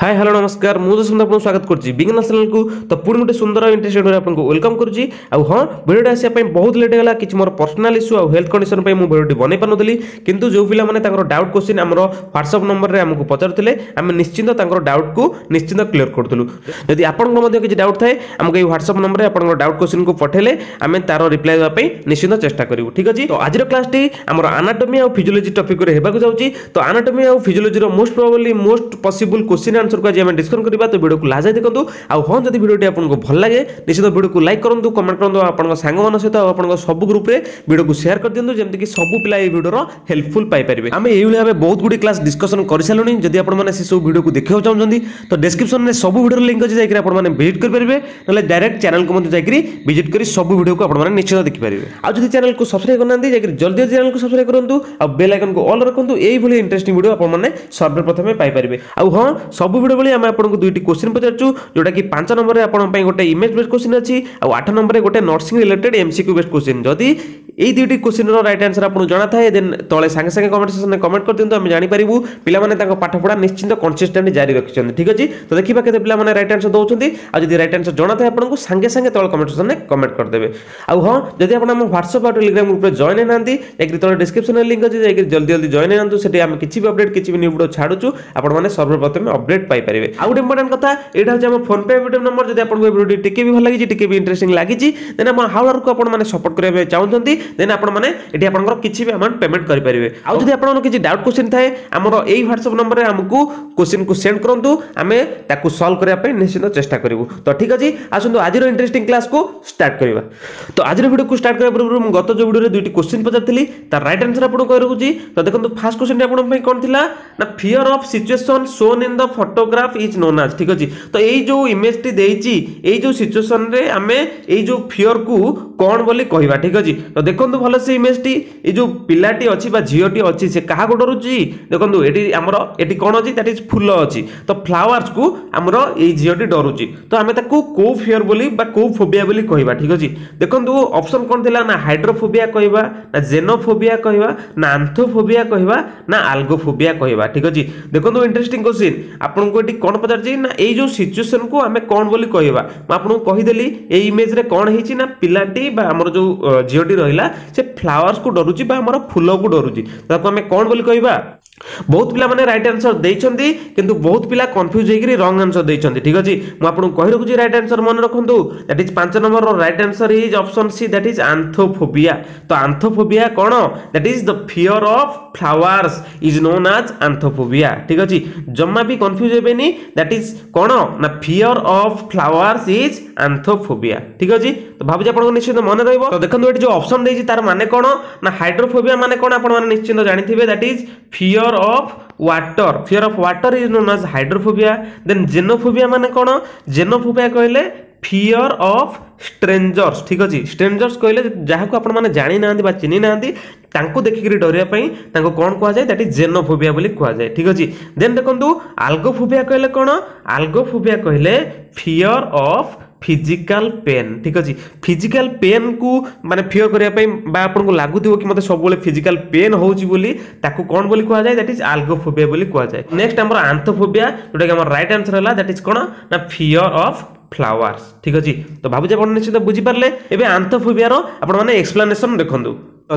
High hello ନମସ୍କାର ମୁଁ ଦଶମ ଆପଣଙ୍କୁ ସ୍ୱାଗତ କରୁଛି ବିଜ୍ଞାନ ଚ୍ୟାନେଲକୁ ତ ପୁଣି ଗୋଟେ ସୁନ୍ଦର ଇଣ୍ଟରେଷ୍ଟେଡ଼ରେ ଆପଣଙ୍କୁ ୱେଲକମ୍ କରୁଛି ଆଉ ହଁ ଭିଡ଼ିଓଟି ଆସିବା ପାଇଁ ବହୁତ ଲେଟ୍ ହେଲା କିଛି ମୋର ପର୍ସନାଲ ଇସ୍ୟୁ ଆଉ ହେଲ୍ଥ କଣ୍ଡିସନ ପାଇଁ ମୁଁ ଭିଡ଼ିଓଟି ବନେଇ ପାରୁନଥିଲି କିନ୍ତୁ ଯେଉଁ ପିଲାମାନେ ତାଙ୍କର ଡାଉଟ୍ କୋଶ୍ଚିନ୍ ଆମର ହ୍ୱାଟ୍ସଆପ୍ ନମ୍ବରରେ ଆମକୁ ପଚାରୁଥିଲେ ଆମେ ନିଶ୍ଚିନ୍ତ ତାଙ୍କର ଡାଉଟ୍କୁ ନିଶ୍ଚିନ୍ତ କ୍ଲିୟର କରୁଥିଲୁ ଯଦି ଆପଣଙ୍କ ମଧ୍ୟ କିଛି ଡାଉଟ୍ ଥାଏ ଆମକୁ ଏଇ ହ୍ୱାଟ୍ସଆପ୍ ନମ୍ବରରେ ଆପଣଙ୍କର ଡାଉଟ୍ କୋଶ୍ଚିନ୍କୁ ପଠାଇଲେ ଆମେ ତାର ରିପ୍ଲାଏ ଦେବା ପାଇଁ ନିଶ୍ଚିନ୍ତ ଚେଷ୍ଟା କରିବୁ ଠିକ୍ ଅଛି ତ ଆଜିର କ୍ଲାସ୍ଟି ଆମର ଆନାଟୋମି ଆଉ ଫିଜିଓଲୋଜି ଟପିକ୍ରେ ହେବାକୁ ଯାଉଛି ତ ଆନାଟୋମି ଆଉ ଫିଜିଓଲୋଜିର most probably most possible question ଆନ୍ସରକୁ ଆଜି ଆମେ ଡିସ୍କସ୍ କରିବା ତ ଭିଡ଼ିଓକୁ ଲାଜା ଦେଖନ୍ତୁ ଆଉ ହଁ ଯଦି ଭିଡ଼ିଓଟି ଆପଣଙ୍କୁ ଭଲ ଲାଗେ ନିଶ୍ଚିତ ଭିଡ଼ିଓକୁ ଲାଇକ୍ କରନ୍ତୁ କମେଣ୍ଟ କରନ୍ତୁ ଆପଣଙ୍କ ସାଙ୍ଗମାନଙ୍କ ସହିତ ଆଉ ଆପଣଙ୍କ ସବୁ ଗ୍ରୁପରେ ଭିଡ଼ିଓକୁ ସେୟାର କରିଦିଅନ୍ତୁ ଯେମିତିକି ସବୁ ପିଲା এই ভিডিওর হেল্পফুল পাইপারে আমি এইভাবে ভাবে বহুত গুড়ি ক্লাস ডিসকসন করে সারি যদি আপনার সেসব ভিডিওকে দেখা চাহুন তো ডেসক্রিপশনে সব ভিডিওর লিঙ্ক আছে যাই আপনার ভিজিট করে নলে ডাইরেক্ট চ্যানেলকে মধ্যে যাই ভিজিট করে সব ভিডিওকে আপনার নিশ্চিত দেখিপারে আর যদি চ্যানেলকে সবসক্রাইব করে না যাই জলদি চ্যানেলকে সবসক্রাইব করতু আর বেল আইকনকে অল রাখতু এইভাবে ইন্টারেস্টিং ভিডিও আপনার সর্বপ্রথমে পাইপারে আর হ্যাঁ সব ସବୁ ଭିଡ଼ିଓ ଭଳି ଆମେ ଆପଣଙ୍କୁ ଦୁଇଟି କୋଶ୍ଚିନ୍ ପଚାରୁଛୁ ଯେଉଁଟାକି ପାଞ୍ଚ ନମ୍ବରରେ ଆପଣଙ୍କ ପାଇଁ ଗୋଟେ ଇମେଜ୍ ବେସ୍ କୋଶ୍ଚିନ୍ ଅଛି ଆଉ ଆଠ ନମ୍ବରରେ ଗୋଟେ nursing related MCQ base question ଯଦି এই দুইটি কোশ্চিন্র রাইট আনসর আপনার জনা থাকে দেন তলে সাংে সাংে কমেন্ট সেকশনে কমেন্ট করে দিও আমি জাঁপারু পিলামানে তাঁর পাঠপড়া নিশ্চিন্ত কনসিষ্টাট জারি রাখছেন ঠিক আছে তো দেখা কেতে পিলামানে রাইট আনসর দৌঁছেন আর যদি রাইট আনসর জনা থাকে আপনার সাংে সাংে তলে কমেন্ট সেকশনে কমেন্ট করেদেবে আউ হ্যাঁ যদি আপনার আমার হোয়াটসঅ্যাপ আর টেলিগ্রাম গ্রুপে জয়েন হয়ে না যাই তলে ডিসক্রিপশন লিঙ্ক আছে যাই জলদি জলদি জয়েন হয়ে নাহু সেটি আমি কিছু বি অপডেট কিছু নিউ ভিডিও ছাড়ুছু আপনার সর্বপ্রথমে অপডেট পাইপারে আউ গোটে ইম্পর্টেন্ট কথা এটা হচ্ছে আমার ফোন পে ভিডিও নম্বর যদি আপনার ভিডিওটি টিকি বি ভাল লাগিছে টিকি বি ইন্টারেস্টিং লাগিছে দেন আমার হাওলারকে আপনার সপোর্ট করা চাহুমান দেন আপনার মানে এটি আপনার কিছু বি আমাউন্ট পেমেন্ট করে পেয়ে আউ যদি আপনার কিছু ডাউট কোশ্চিন থাকে আমার এই হোয়াটসঅপ নম্বরে আমি কোশ্চিন কু সেন্ড করতু আমি তাকে সলভ করা নিশ্চিত চেষ্টা করবু তো ঠিক আছে আসুন আজির ইন্টারেস্টিং ক্লাস কু স্টার্ট করা তো আজির ভিডিওকে স্টার্ট করা পূর্ব গত যে ভিডিওরে দুইটি কোশ্চিন পচারি তার রাইট আনসর আপনার রয়েছে তো দেখুন ফার্স্ট কোশ্চিনটি আপনার কম লা না fear of situation shown in the photograph is known as ঠিক আছে তো এই যে ইমেজটি দিয়েছি এই যে সিচুয়েসন রে আমি এই যে ফিওর কু କ'ଣ ବୋଲି କହିବା ଠିକ୍ ଅଛି ତ ଦେଖନ୍ତୁ ଭଲସେ ଇମେଜ୍ଟି ଏ ଯେଉଁ ପିଲାଟି ଅଛି ବା ଝିଅଟି ଅଛି ସେ କାହାକୁ ଡରୁଛି ଦେଖନ୍ତୁ ଏଠି ଆମର ଏଠି କ'ଣ ଅଛି ଦ୍ୟାଟ୍ ଫୁଲ ଅଛି ତ ଫ୍ଲାୱାର୍ସକୁ ଆମର ଏଇ ଝିଅଟି ଡରୁଛି ତ ଆମେ ତାକୁ କେଉଁ ଫିଅର୍ ବୋଲି ବା କେଉଁ ଫୋବିଆ ବୋଲି କହିବା ଠିକ୍ ଅଛି ଦେଖନ୍ତୁ ଅପସନ୍ କ'ଣ ଥିଲା ନା ହାଇଡ୍ରୋଫୋବିଆ କହିବା ନା ଜେନୋଫୋବିଆ କହିବା ନା ଆନ୍ଥୋଫୋବିଆ କହିବା ନା ଆଲଗୋଫୋବିଆ କହିବା ଠିକ୍ ଅଛି ଦେଖନ୍ତୁ ଇଣ୍ଟରେଷ୍ଟିଂ କୋଶ୍ଚିନ୍ ଆପଣଙ୍କୁ ଏଠି କ'ଣ ପଚାରୁଛି ନା ଏଇ ଯେଉଁ ସିଚୁଏସନ୍କୁ ଆମେ କ'ଣ ବୋଲି କହିବା ମୁଁ ଆପଣଙ୍କୁ କହିଦେଲି ଏଇ ଇମେଜ୍ରେ କ'ଣ ହେଇଛି ନା ପିଲାଟି বা ଆମର ଯେଉଁ ଝିଅଟି ରହିଲା ସେ ଫ୍ଲାୱାର୍ସକୁ ଡରୁଛି ବା ଆମର ଫୁଲକୁ ଡରୁଛି ତାକୁ ଆମେ କ'ଣ ବୋଲି କହିବା ବହୁତ ପିଲାମାନେ ରାଇଟ୍ ଆନ୍ସର ଦେଇଛନ୍ତି କିନ୍ତୁ ବହୁତ ପିଲା କନଫ୍ୟୁଜ୍ ହେଇକରି ରଙ୍ଗ ଆନ୍ସର ଦେଇଛନ୍ତି ଠିକ୍ ଅଛି ମୁଁ ଆପଣଙ୍କୁ କହି ରଖୁଛି ରାଇଟ୍ ଆନ୍ସର ମନେ ରଖନ୍ତୁ ଦ୍ୟାଟ୍ ଇଜ୍ ପାଞ୍ଚ ନମ୍ବରର right answer is option C that is anthophobia ତ ଆନ୍ଥୋଫୋବିଆ କ'ଣ that is the fear of flowers is known as anthophobia ଠିକ୍ ଅଛି ଜମା ବି କନଫ୍ୟୁଜ୍ ହେବେନି ଦ୍ୟାଟ୍ ଇଜ୍ କ'ଣ ନା fear of flowers is anthophobia ଠିକ୍ ଅଛି ତ ଭାବୁଛି ଆପଣଙ୍କୁ ନିଶ୍ଚିନ୍ତ ମନେ ରହିବ ତ ଦେଖନ୍ତୁ ଏଠି ଯେଉଁ ଅପସନ୍ ଦେଇଛି ତାର ମାନେ କ'ଣ ନା ହାଇଡ୍ରୋଫୋବିଆ ମାନେ କ'ଣ ଆପଣମାନେ ନିଶ୍ଚିନ୍ତ ଜାଣିଥିବେ that is fear fear of water fear of water is known as hydrophobia then xenophobia মানে কোণ জেনোফোবিয়া কহিলে ফিওর অফ ଷ୍ଟ୍ରେଞ୍ଜର୍ସ ଠିକ୍ ଅଛି ଷ୍ଟ୍ରେଞ୍ଜର୍ସ କହିଲେ ଯାହାକୁ ଆପଣମାନେ ଜାଣିନାହାନ୍ତି ବା ଚିହ୍ନି ନାହାନ୍ତି ତାଙ୍କୁ ଦେଖିକିରି ଡରିବା ପାଇଁ ତାଙ୍କୁ କ'ଣ କୁହାଯାଏ ଦ୍ୟାଟ୍ ଇଜ୍ ଜେନୋଫୋବିଆ ବୋଲି କୁହାଯାଏ ଠିକ୍ ଅଛି ଦେନ୍ ଦେଖନ୍ତୁ ଆଲଗୋଫୋବିଆ କହିଲେ କ'ଣ ଆଲଗୋଫୋବିଆ କହିଲେ ଫିଅର୍ ଅଫ୍ ফিজিকাল পেন ঠিক আছে ফিজিকাল পেন কু মানে ফিওর করা বা আপনার লাগুথিব কি মতো সবুলে ফিজিকাল পেন হচ্ছে বলে তাকে কোণ বলে কুহযায় দ্যাট ইজ আলগোফোবিয়া বলে কুহযায় নেক্সট আমার আন্থোফোবিয়া যেটা কি আমার রাইট আনসর হল দ্যাট ইজ কোণ না ফিওর অফ ফ্লাওয়ার্স ঠিক আছে তো ভাবুছি আপনার নিশ্চিত বুঝিপারে এবে আন্থোফোবিয়ার আপনার মানে এক্সপ্লানেসন দেখুন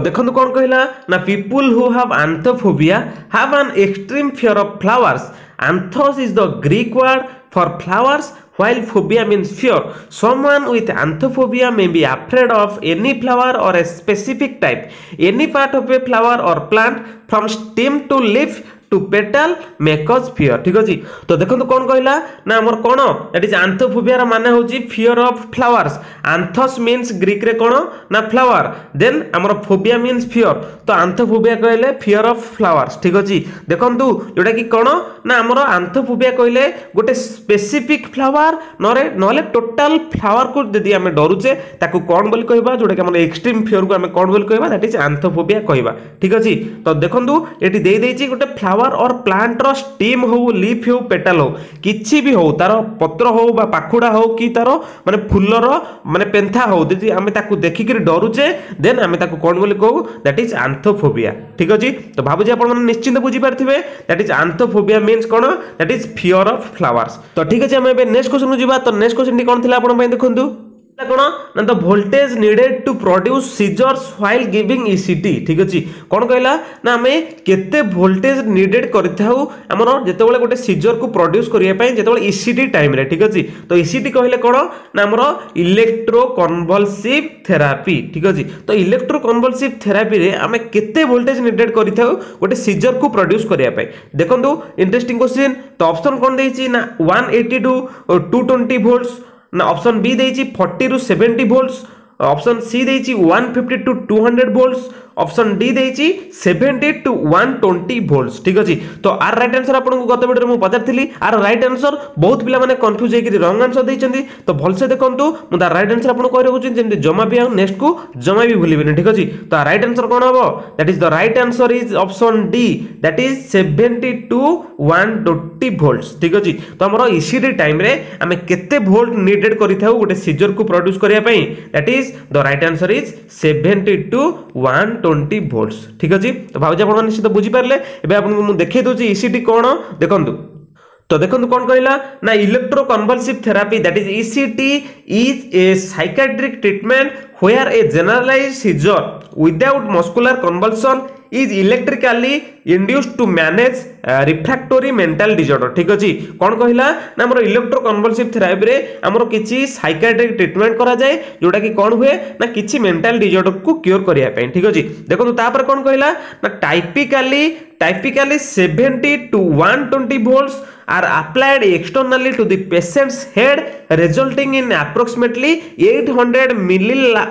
ଦେଖନ୍ତୁ କ'ଣ କହିଲା ନା people who have anthophobia have an extreme fear of flowers anthos is the Greek word for flowers while phobia means fear someone with anthophobia may be afraid of any flower or a specific type any part of a flower or plant from stem to leaf to petal makes fear ঠিক ଅଛି ତ ଦେଖନ୍ତୁ କ'ଣ କହିଲା ନା ଆମର କ'ଣ ଏଠି ଆନ୍ଥୋଫୋବିଆର ମାନେ ହେଉଛି fear of flowers anthos means ଗ୍ରୀକ୍ରେ କ'ଣ ନା ଫ୍ଲାୱାର ଦେନ୍ ଆମର ଫୋବିଆ ମିନ୍ସ ଫିଅର ତ ଆନ୍ଥୋଫୋବିଆ କହିଲେ ଫିଅର ଅଫ୍ ଫ୍ଲାୱାର୍ସ ଠିକ୍ ଅଛି ଦେଖନ୍ତୁ ଯେଉଁଟାକି କ'ଣ ନା ଆମର ଆନ୍ଥୋଫୋବିଆ କହିଲେ ଗୋଟେ ସ୍ପେସିଫିକ୍ ଫ୍ଲାୱାର ନହେଲେ ନହେଲେ ଟୋଟାଲ ଫ୍ଲାୱାରକୁ ଯଦି ଆମେ ଡରୁଛେ ତାକୁ କ'ଣ ବୋଲି କହିବା ଯେଉଁଟାକି ଆମର ଏକ୍ସଟ୍ରିମ୍ ଫିଅରକୁ ଆମେ କ'ଣ ବୋଲି କହିବା ଦ୍ୟାଟ୍ ଇଜ୍ ଆନ୍ଥୋଫୋବିଆ କହିବା ଠିକ୍ ଅଛି ତ ଦେଖନ୍ତୁ ଏଠି ଦେଇଦେଇଛି ଗୋଟେ ଫ୍ଲାୱାର फ्लावर और प्लांटर स्टीम हो लीफ हो पेटाल हो किसी भी हो तार पत्र हो बा पाखुड़ा हो कि तार माने फुलर माने पेंथा हो जदि आम ताकू देखिक डरुचे देन आम ताकू कौन बोली कहू दैट इज आंथोफोबिया ठीक अच्छे तो भावुची आप निश्चिंत बुझीपारे दैट इज आंथोफोबिया मीन्स कौन that is fear of flowers तो ठीक अच्छे आम नेक्स्ट क्वेश्चन को जी तो नेक्स्ट क्वेश्चन कौन थी आप देखते কোণ না the voltage needed to produce seizures while giving ECT ঠিক আছে কোণ কহিলা না আমি কেতে ভোল্টেজ নিডেড করে থাও আমার যেতবে গোটে সিজর কু প্রড্যুস করা যেতবে ইসিটি টাইমে ঠিক আছে তো ইসিটি কহিলে কোণ না আমার ইলেকট্রো কনভলসিভ থেরাপি ঠিক আছে তো ইলেকট্রো কনভলসিভ থেরাপি আমি কেতে ভোল্টেজ নিডেড করে থাও গোটে সিজর কু প্রড্যুস করা দেখুন ইন্টারেস্টিং কোশ্চিন তো অপসন কোণ দিয়েছি না one eighty to two twenty volts ना ऑप्शन बी देई 40 रु 70 वोल्ट्स ऑप्शन सी देई 150 टू 200 वोल्ट्स অপশন ডি দিয়েছি seventy to one twenty volts ঠিক আছে তো আর রাইট আনসর আপনার গত ভিডিওরে মু পচারি আর রাইট আনসর বহুত পিলা মানে কনফ্যুজ হয়ে রং আনসর দিয়েছেন তো ভালসে দেখুন মু তার রাইট আনসর আপনার কই রাখুছি যেমন জমা বি নেক্সট কু জমা বি ভুলবেনি ঠিক আছে তো রাইট আনসর কোণ হব that is the right answer is option D that is seventy to one twenty volts ঠিক আছে তো আমার ইসিডি টাইমে আমি কেতে ভোল্ট নিডেড করে থাকু গোটে সিজর কু প্রড্যুস করা that is the right answer is seventy to one twenty twenty volts ଠିକ୍ ଅଛି ତ ଭାବୁଛି ଆପଣମାନେ ନିଶ୍ଚିତ ବୁଝିପାରିଲେ ଏବେ ଆପଣଙ୍କୁ ମୁଁ ଦେଖାଇ ଦେଉଛି ଇସିଟି e କ'ଣ ଦେଖନ୍ତୁ তো দেখুন কোণ কহিলা না electro convulsive therapy that is ECT is a psychiatric treatment where a generalize seizure without muscular convulsion is electrically induce to manage refractory mental disorder ଠିକ୍ ଅଛି କ'ଣ କହିଲା ନା ଆମର ଇଲେକ୍ଟ୍ରୋ କନଭଲସିଭ୍ ଥେରାପିରେ ଆମର କିଛି ସାଇକାଟ୍ରିକ୍ ଟ୍ରିଟମେଣ୍ଟ କରାଯାଏ ଯେଉଁଟାକି କ'ଣ ହୁଏ ନା କିଛି ମେଣ୍ଟାଲ ଡିଜର୍ଡରକୁ କ୍ୟୋର କରିବା ପାଇଁ ଠିକ୍ ଅଛି ଦେଖନ୍ତୁ ତାପରେ କ'ଣ କହିଲା ନା typically typically seventy to one twenty volts are applied externally to the patient's head resulting in approximately 800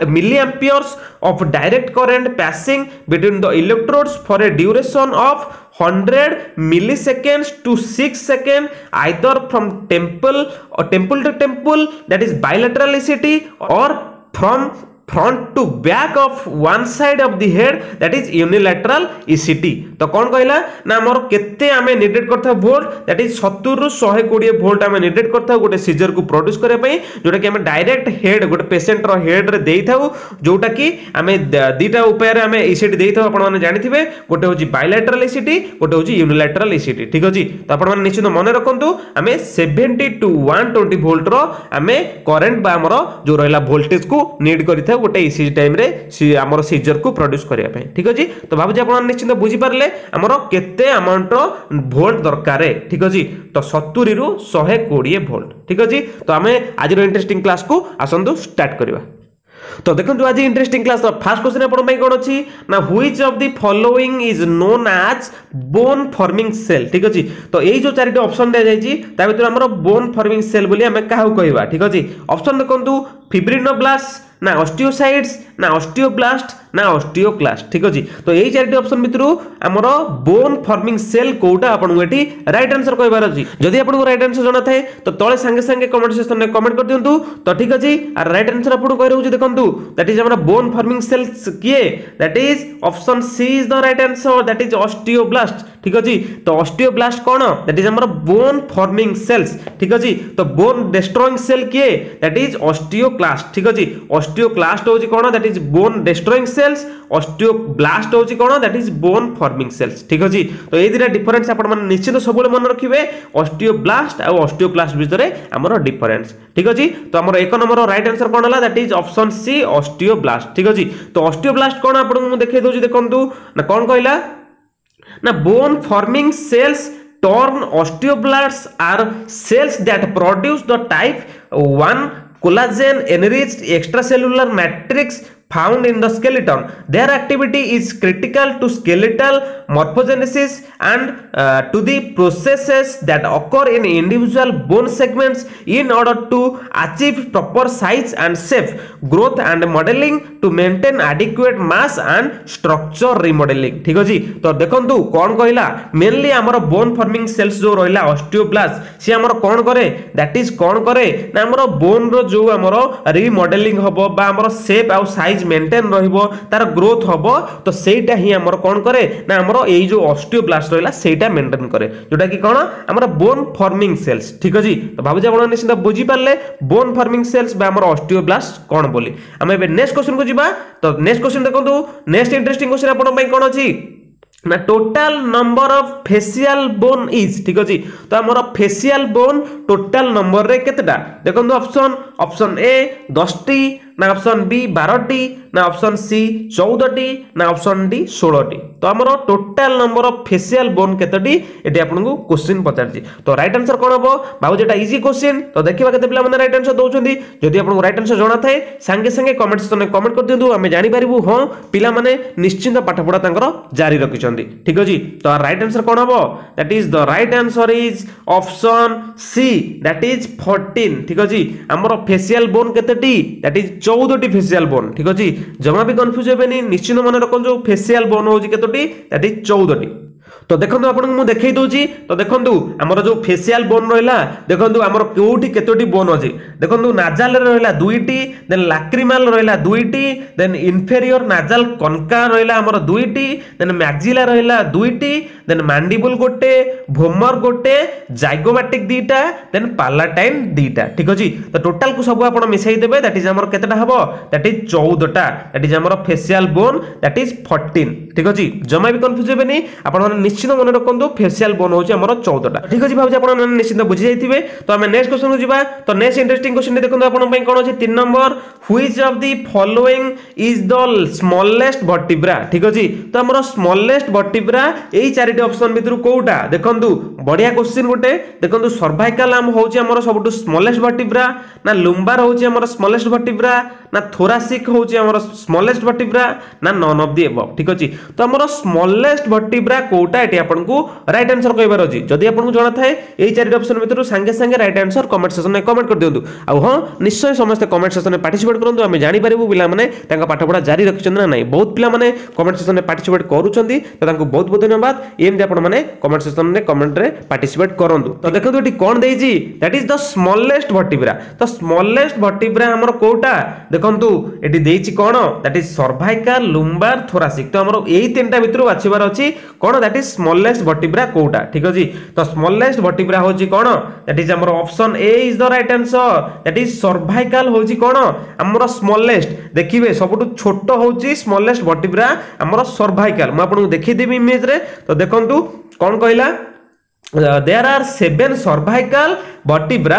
milliamperes of direct current passing between the electrodes for a duration of 100 milliseconds to 6 seconds either from temple or temple to temple that is bilateral ECT or from front to back of one side of the head that is unilateral ECT तो कौन कहला ना मोर केते आमे needed that is 70 रु 120 volt आमे needed करथा गोटे scissor को प्रड्यूस करे जोटा कि आमे डायरेक्ट हेड गोटे पेशेंट रो हेड जोटा कि आमे दीटा उपाय रे आमे जानते देई गोटे हूँ बायलैटरल ईसीटी गोटे होची यूनिलैटरल ईसीटी ठीक अच्छे तो आपण माने निश्चित मने रखंतु आमे 70 टू वन ट्वेंटी भोल्टर आम करंट बा हमरो जो रहला वोल्टेज को नीड करिथा ଗୋଟେ ଇସିଜି ଟାଇମ୍ରେ ଆମର ସିଜର୍କୁ ପ୍ରଡ୍ୟୁସ୍ କରିବା ପାଇଁ ଠିକ୍ ଅଛି ତ ଭାବୁଛି ଆପଣ ନିଶ୍ଚିନ୍ତ ବୁଝିପାରିଲେ ଆମର କେତେ ଆମାଉଣ୍ଟର ଭୋଲ୍ଟ ଦରକାର ଠିକ୍ ଅଛି ତ ସତୁରିରୁ ଶହେ କୋଡ଼ିଏ ଭୋଲ୍ଟ ଠିକ୍ ଅଛି ତ ଆମେ ଆଜିର ଇଣ୍ଟରେଷ୍ଟିଂ କ୍ଲାସ୍କୁ ଆସନ୍ତୁ ଷ୍ଟାର୍ଟ କରିବା ତ ଦେଖନ୍ତୁ ଆଜି ଇଣ୍ଟରେଷ୍ଟିଂ କ୍ଲାସ୍ ଫାର୍ଷ୍ଟ କ୍ୱେଶ୍ଚନ୍ ଆପଣଙ୍କ ପାଇଁ କ'ଣ ଅଛି ନା which of the following is known as bone forming cell ଠିକ୍ ଅଛି ତ ଏଇ ଯେଉଁ ଚାରିଟି ଅପସନ୍ ଦିଆଯାଇଛି ତା ଭିତରୁ ଆମର ବୋନ୍ ଫର୍ମିଂ ସେଲ୍ ବୋଲି ଆମେ କାହାକୁ କହିବା ଠିକ୍ ଅଛି ଅପସନ୍ ଦେଖନ୍ତୁ ଫିବ୍ରିନୋବ୍ଲାସ୍ না অস্টিওসাইডস না অস্টিওব্লাস্ট না অস্টিওক্লাস্ট ঠিক আছে তো এই চারিটি অপসন ভিতর আমার বোন ফর্মিং সেল কোটা আপনার এটি রাইট আনসর কহবার অ যদি আপনার রাইট আনসর জনা থাকে তো তলে সাংে সাংে কমেন্ট সেকশন কমেন্ট করে দিও তো ঠিক আছে আর রাইট আনসর আপনার কে রয়েছে দেখুন দ্যাট ইজ আমার বোন ফর্মিং সেল কিয়ে that is option C is the right answer that is osteoblast ঠিক আছে তো অস্টিওব্লাস্ট কোণ দ্যাট ইজ আমার বোন ফর্মিং সেলস ঠিক আছে তো বোন ডেস্ট্রয়িং সেল কিয়ে দ্যাট ইজ অস্টিওক্লাস্ট ঠিক আছে অস্টিওক্লাস্ট হচ্ছে কোণ দ্যাট ইজ বোন ডেস্ট্রোইং সেলস অস্টিওব্লাস্ট হচ্ছে কোণ that is bone forming cells ঠিক আছে তো এই দুইটা ডিফরেন্স আপনার নিশ্চিত সবুলে মনে রাখবে অস্টিওব্লাস্ট আর অস্টিওক্লাস্ট ভিতরে আমার ডিফরেন্স ঠিক আছে তো আমার এক নম্বর রাইট আনসর কোণ হল that is option C osteoblast ঠিক আছে তো অস্টিওব্লাস্ট কোণ আপনার দেখাই দেছি দেখুন না কোণ কহিলা না bone forming cells turn osteoblasts are cells that produce the type 1 collagen enriched extracellular matrix found in the skeleton. Their activity is critical to skeletal morphogenesis and uh, to the processes that occur in individual bone segments in order to achieve proper size and shape, growth and modeling to maintain adequate mass and structure remodeling. ঠিক আছে তো দেখন্তু কোন কহিলা mainly আমার bone forming sales যে রহিলা অস্টিওপ্লাস্ট সে আমার কোন করে দ্যাট ইজ কোন করে না আমার বোনর যে আমার রিমডেলিং হব বা আমার শেপ আউ সাইজ সাইজ মেন্টেন রহব তার গ্রোথ হব তো সেইটা হি আমার কোণ করে না আমার এই যে অস্টিওব্লাস্ট রহিলা সেইটা মেন্টেন করে যেটা কি কোণ আমার বোন ফর্মিং সেলস ঠিক আছে তো ভাবুছি আপনার নিশ্চিত বুঝিপারে বোন ফর্মিং সেলস বা আমার অস্টিওব্লাস্ট কোণ বলি আমি এবার নেক্সট কোশ্চিন কু যা তো নেক্সট কোশ্চিন দেখুন নেক্সট ইন্টারেস্টিং কোশ্চিন আপনার কোণ অ ନା total number of facial bone is ଠିକ୍ ଅଛି ତ ଆମର ଫେସିଆଲ ବୋନ୍ ଟୋଟାଲ ନମ୍ବରରେ କେତେଟା ଦେଖନ୍ତୁ ଅପସନ୍ ଅପସନ୍ ଏ ଦଶଟି না অপশন বি বারোটি না অপশন সি চৌদটি না অপশন ডি ষোলটি তো আমার total number of facial bone কেতোটি এটি আপনার কোশ্চিন পচারছি তো রাইট আনসর কোণ হব ভাবুছি এটা ইজি কোশ্চিন তো দেখা কেতে পিলা মানে রাইট আনসর দৌঁছেন যদি আপনার রাইট আনসর জনা থাকে সাংে সাংে কমেন্ট সেকশনে কমেন্ট করে দিও আমি জাঁপারু হ্যাঁ পিলা মানে নিশ্চিন্ত পাঠপড়া তাঁর জারি রাখিছেন ঠিক আছে তো রাইট আনসর কোণ হব that is the right answer is option C that is fourteen ঠিক আছে আমার ফেসিয়াল বোন কেতোটি দ্যাট ইজ ଚଉଦଟି ଫେସିଆଲ ବୋନ୍ ଠିକ୍ ଅଛି ଜମା ବି କନଫ୍ୟୁଜ୍ ହେବେନି ନିଶ୍ଚିନ୍ତ ମନେ ରଖନ୍ତୁ ଫେସିଆଲ ବୋନ୍ ହେଉଛି କେତୋଟି ଦାଟ୍ ଇଜ୍ ଚଉଦଟି তো দেখন্তু আপনাকে মু দেখাই দেউছি তো দেখন্তু আমার যে ফেসিয়াল বোন রহিলা দেখন্তু আমার কেউটি কেতোটি বোন আছে দেখন্তু নাজাল রহিলা দুইটি দেন লাক্রিমাল রহিলা দুইটি দেন ইনফেরিয়র নাজাল কনকা রহিলা আমার দুইটি দেন ম্যাক্সিলা রহিলা দুইটি দেন ম্যান্ডিবুল গোটে ভোমর গোটে জাইগোমাটিক দুইটা দেন পালাটাইন দুইটা ঠিক আছে তো টোটাল কু সব আপনার মিশাই দেবে দ্যাট ইজ আমার কেতটা হব দ্যাট ইজ চৌদটা দ্যাট ইজ আমার facial bone that is fourteen ঠিক আছে জমা বি কনফ্ୟୁଜ୍ ହେବେନି ଆପଣମାନେ ନିଶ୍ଚୟ নিশ্চিত মনে রাখতু ফেসিয়াল বোন হচ্ছে আমার চৌদটা ঠিক আছে ভাবছি আপনার নিশ্চিত বুঝি যাই তো আমি নেক্সট কোশ্চেন যা তো নেক্সট ইন্টারেস্টিং কোশ্চেন দেখুন আপনার কোণ আছে তিন নম্বর which of the following is the smallest vertebra ঠিক আছে তো আমার স্মলেস্ট ভর্টিব্রা এই চারিটি অপসন ভিতর কোটা দেখুন বড়িয়া কোশ্চিন গোটে দেখুন সর্ভাইকাল আর্ম হচ্ছে আমার সবুঠু স্মলেস্ট ভর্টিব্রা না লুম্বার হচ্ছে আমার স্মলেস্ট ভর্টিব্রা ନା ଥୋରାସିକ୍ ହେଉଛି ଆମର ସ୍ମଲେଷ୍ଟ ଭର୍ଟିବ୍ରା ନା ନନ୍ ଅଫ୍ ଦି ଏଭବ ଠିକ୍ ଅଛି ତ ଆମର ସ୍ମଲେଷ୍ଟ ଭର୍ଟିବ୍ରା କେଉଁଟା ଏଠି ଆପଣଙ୍କୁ ରାଇଟ୍ ଆନ୍ସର କହିବାର ଅଛି ଯଦି ଆପଣଙ୍କୁ ଜଣାଥାଏ ଏଇ ଚାରିଟି ଅପସନ୍ ଭିତରୁ ସାଙ୍ଗେ ସାଙ୍ଗେ ରାଇଟ୍ ଆନ୍ସର କମେଣ୍ଟ ସେକ୍ସନରେ କମେଣ୍ଟ କରିଦିଅନ୍ତୁ ଆଉ ହଁ ନିଶ୍ଚୟ ସମସ୍ତେ କମେଣ୍ଟ ସେକ୍ସନରେ ପାର୍ଟିସିପେଟ୍ କରନ୍ତୁ ଆମେ ଜାଣିପାରିବୁ ପିଲାମାନେ ତାଙ୍କ ପାଠପଢ଼ା ଜାରି ରଖିଛନ୍ତି ନା ନାହିଁ ବହୁତ ପିଲାମାନେ କମେଣ୍ଟ ସେକ୍ସନରେ ପାର୍ଟିସିପେଟ୍ କରୁଛନ୍ତି ତ ତାଙ୍କୁ ବହୁତ ବହୁତ ଧନ୍ୟବାଦ ଏମିତି ଆପଣମାନେ କମେଣ୍ଟ ସେକ୍ସନରେ କମେଣ୍ଟରେ ପାର୍ଟିସିପେଟ୍ କରନ୍ତୁ ତ ଦେଖନ୍ତୁ ଏଠି କ'ଣ ଦେଇଛି that is the smallest vertebra ତ ସ୍ମଲେଷ୍ଟ ଭର୍ଟିବ୍ରା ଆମର କେଉଁଟା ଦେଖନ୍ତୁ ଏଠି ଦେଇଛି କ'ଣ that is cervical lumbar thoracic ତ ଆମର ଏଇ ତିନିଟା ଭିତରୁ ବାଛିବାର ଅଛି କ'ଣ ଦ୍ୟାଟ୍ ଇଜ୍ ସ୍ମଲେଷ୍ଟ ଭଟିବ୍ରା କେଉଁଟା ଠିକ୍ ଅଛି ତ ସ୍ମଲେଷ୍ଟ ଭଟିବ୍ରା ହେଉଛି କ'ଣ ଦ୍ୟାଟ୍ ଇଜ୍ ଆମର option A is the right answer that is cervical ହେଉଛି କ'ଣ ଆମର ସ୍ମଲେଷ୍ଟ ଦେଖିବେ ସବୁଠୁ ଛୋଟ ହେଉଛି ସ୍ମଲେଷ୍ଟ ଭଟିବ୍ରା ଆମର ସର୍ଭାଇକାଲ ମୁଁ ଆପଣଙ୍କୁ ଦେଖେଇଦେବି ଇମେଜ୍ରେ ତ ଦେଖନ୍ତୁ କ'ଣ କହିଲା there are seven cervical vertebra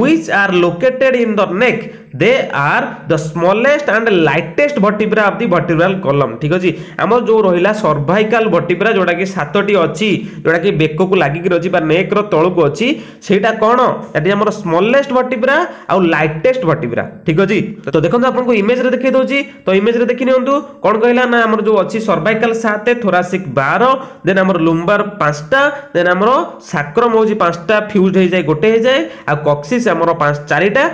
which are located in the neck they are the smallest and lightest vertebra of the vertebral column ঠিক আছে আমার যে রহিলা সর্ভাইকাল ভর্টিপ্রা যেটা কি সাতটি অছি যেটা কি বেককু লাগিকি রয়েছে বা নেকর তলকু অছি সেইটা কোণ এটি আমার স্মলেস্ট ভর্টিপ্রা আউ লাইটেস্ট ভর্টিপ্রা ঠিক আছে তো দেখুন আপনার ইমেজরে দেখে দেছি তো ইমেজরে দেখি নিউ কোণ কহিলা না আমার যে অছি সর্ভাইকাল সাত থোরাসিক বার দেন আমার লুম্বার পাঁচটা দেন আমার সাক্রম হচ্ছে পাঁচটা ফিউজ হয়ে যায় গোটে হয়ে যায় আর কক্সিস আমার পাঁচ চারিটা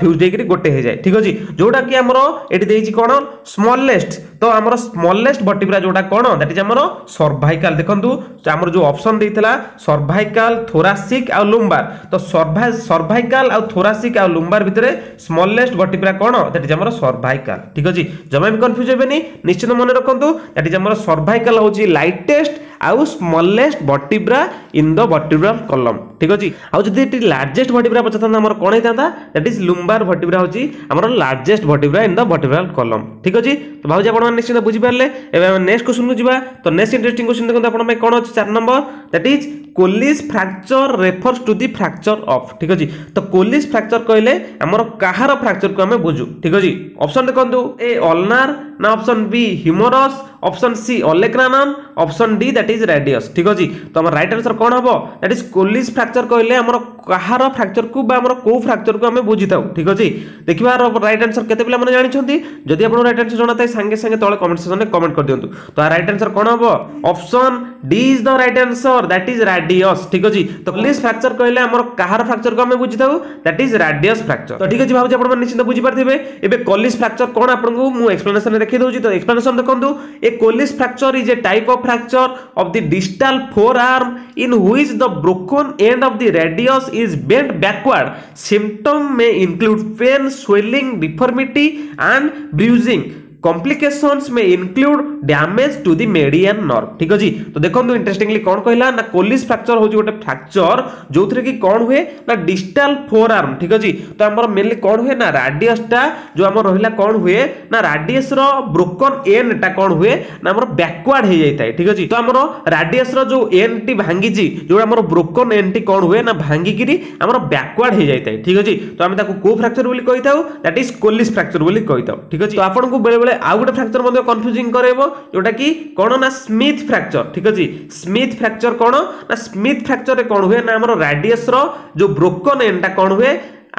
ফিউজ হয়ে গোটে ଗୋଟେ ହେଇଯାଏ ଠିକ୍ ଅଛି ଯେଉଁଟାକି ଆମର ଏଠି ଦେଇଛି କ'ଣ ସ୍ମଲେଷ୍ଟ ତ ଆମର ସ୍ମଲେଷ୍ଟ ବଟିବ୍ରା ଯେଉଁଟା କ'ଣ ଦ୍ୟାଟ୍ ଇଜ୍ ଆମର ସର୍ଭାଇକାଲ ଦେଖନ୍ତୁ ଆମର ଯେଉଁ ଅପସନ୍ ଦେଇଥିଲା ସର୍ଭାଇକାଲ ଥୋରାସିକ୍ ଆଉ ଲୁମ୍ବାର ତ ସର୍ଭା ସର୍ଭାଇକାଲ ଆଉ ଥୋରାସିକ୍ ଆଉ ଲୁମ୍ବାର ଭିତରେ ସ୍ମଲେଷ୍ଟ ବଟିବ୍ରା କ'ଣ ଦ୍ୟାଟ୍ ଇଜ୍ ଆମର ସର୍ଭାଇକାଲ ଠିକ୍ ଅଛି ଜମା ବି କନଫ୍ୟୁଜ୍ ହେବେନି ନିଶ୍ଚିତ ମନେ ରଖନ୍ତୁ ଦ୍ୟାଟ୍ ଇଜ୍ ଆମର ସର୍ଭାଇକାଲ ହେଉଛି ଲାଇଟେଷ୍ଟ ଆଉ ସ୍ମଲେଷ୍ଟ ଭର୍ଟିବ୍ରା ଇନ୍ ଦ ଭର୍ଟିବ୍ରା କଲମ୍ ଠିକ୍ ଅଛି ଆଉ ଯଦି ଏଠି ଲାର୍ଜେଷ୍ଟ ଭର୍ଟିବ୍ରା ପଚାରିଥାନ୍ତା ଆମର କ'ଣ ହେଇଥାନ୍ତା ଦ୍ୟାଟ୍ ଇଜ୍ ଲୁମ୍ବାର ଭର୍ଟିବ୍ରା ହେଉଛି ଆମର ଲାର୍ଜେଷ୍ଟ ଭର୍ଟିବ୍ରା ଇନ୍ ଦ ଭର୍ଟିବ୍ରାଲ କଲମ୍ ଠିକ୍ ଅଛି ତ ଭାବୁଛି ଆପଣମାନେ ନିଶ୍ଚିତ ବୁଝିପାରିଲେ ଏବେ ଆମେ ନେକ୍ସଟ କ୍ୱେଶ୍ଚନକୁ ଯିବା ତ ନେକ୍ସଟ ଇଣ୍ଟରେଷ୍ଟିଂ କ୍ୱେଶ୍ଚନ ଦେଖନ୍ତୁ ଆପଣଙ୍କ ପାଇଁ କ'ଣ ଅଛି ଚାରି number that is Colles fracture refers to the fracture of ଠିକ୍ ଅଛି ତ କୋଲିସ୍ ଫ୍ରାକ୍ଚର କହିଲେ ଆମର କାହାର ଫ୍ରାକ୍ଚରକୁ ଆମେ ବୁଝୁ ଠିକ୍ ଅଛି ଅପସନ୍ ଦେଖନ୍ତୁ ଏ ଅଲନାର ନା option B humerus option C olecranon option D that that is radius ଠିକ୍ ଅଛି ତ ଆମର ରାଇଟ୍ ଆନ୍ସର୍ କ'ଣ ହେବ ଦ୍ୟାଟ୍ ଇଜ୍ କୋଲିସ୍ ଫ୍ରାକ୍ଚର୍ କହିଲେ ଆମର କାହାର ଫ୍ରାକ୍ଚର୍କୁ ବା ଆମର କେଉଁ ଫ୍ରାକ୍ଚର୍କୁ ଆମେ ବୁଝିଥାଉ ଠିକ୍ ଅଛି ଦେଖିବା ରାଇଟ୍ ଆନ୍ସର୍ କେତେ ପିଲାମାନେ ଜାଣିଛନ୍ତି ଯଦି ଆପଣଙ୍କୁ ରାଇଟ୍ ଆନ୍ସର୍ ଜଣାଥାଏ ସାଙ୍ଗେ ସାଙ୍ଗେ ତଳେ କମେଣ୍ଟ ସେକ୍ସନ୍ରେ କମେଣ୍ଟ କରିଦିଅନ୍ତୁ ତ ରାଇଟ୍ ଆନ୍ସର୍ କ'ଣ ହେବ option D is the right answer that is radius ଠିକ୍ ଅଛି ତ କୋଲିସ୍ ଫ୍ରାକ୍ଚର୍ କହିଲେ ଆମର କାହାର ଫ୍ରାକ୍ଚର୍କୁ ଆମେ ବୁଝିଥାଉ ଦ୍ୟାଟ୍ ଇଜ୍ ରାଡିଅସ୍ ଫ୍ରାକ୍ଚର୍ ତ ଠିକ୍ ଅଛି ଭାବୁଛି ଆପଣମାନେ ନିଶ୍ଚିତ ବୁଝିପାରିଥିବେ ଏବେ କୋଲିସ୍ ଫ୍ରାକ୍ଚର୍ କ'ଣ ଆପଣଙ୍କୁ ମୁଁ ଏକ୍ସପ୍ଲାନେସନ୍ ଦେଖି ଦେଉଛି ତ ଏକ୍ସପ୍ଲାନେସନ୍ ଦେଖନ୍ତୁ a Colles fracture is a type of fracture of the distal forearm in which the broken end of the radius is bent backward. Symptom may include pain, swelling, deformity and bruising. Complications may include damage to the median nerve ठीक अच्छे तो देखो interestingly कौन कहला ना कोलिस fracture हूँ गोटे fracture जो थे कि कौन हुए ना डिस्टाल फोर आर्म ठीक अच्छे तो आम मेनली कौन हुए ना राडियसटा जो आम रहा कौन हुए ना राडियस ब्रोकन एनटा कौन हुए ना आम ବ୍ୟାକୱାର୍ଡ ହେଇଯାଇଥାଏ ଠିକ ଅଛି ତ ଆମର ରାଡିୟସର ଯୋଉ ଏନ୍ଟି ଭାଙ୍ଗିଛି ଯୋଉ ଆମର ବ୍ରୋକନ ଏନ୍ଟି କ'ଣ ହୁଏ ନା ଭାଙ୍ଗିକିରି ଆମର ବ୍ୟାକୱାର୍ଡ ହେଇଯାଇଥାଏ ଠିକ ଅଛି ତ ଆମେ ତାକୁ କୋଉ ଫ୍ରାକ୍ଚର ବୋଲି କହିଥାଉ ଦ୍ୟାଟ୍ ଇଜ୍ କୋଲିସ୍ ଫ୍ରାକ୍ଚର ବୋଲି କହିଥାଉ ଠିକ ଅଛି ତ ଆପଣଙ୍କୁ ବେଳେବେଳେ বেড়ে আউ গোটে ফ্রাকচর মধ্যে কনফ্যুজিং করাইব যেটা কি কোণ না স্মিথ ফ্রাকচর ঠিক আছে স্মিথ ফ্রাকচর কোণ না স্মিথ ফ্রাকচরে কোণ হুয়ে না আমার রাডিয়সর যে ব্রোকন এন্ডটা কোণ